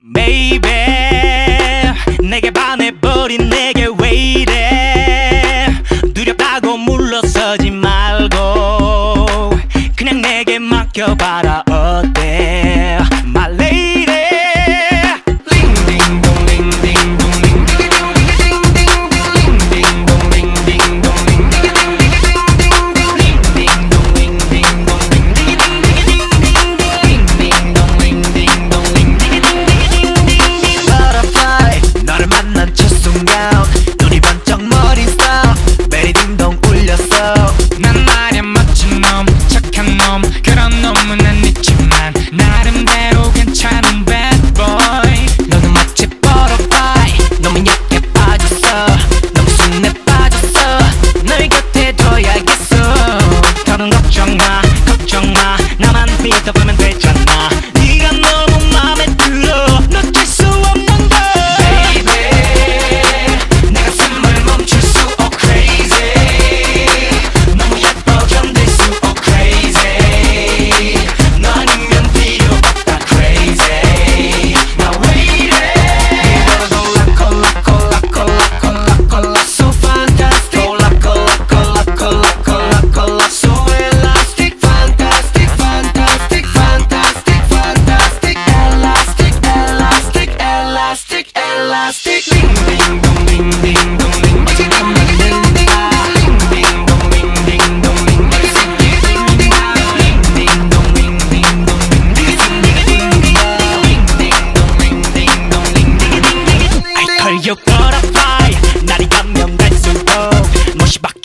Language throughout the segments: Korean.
Baby 내게 반해버린 내게 왜 이래? 두렵다고 물러서지 말고 그냥 내게 맡겨봐라.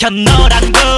지켜 너란 걸.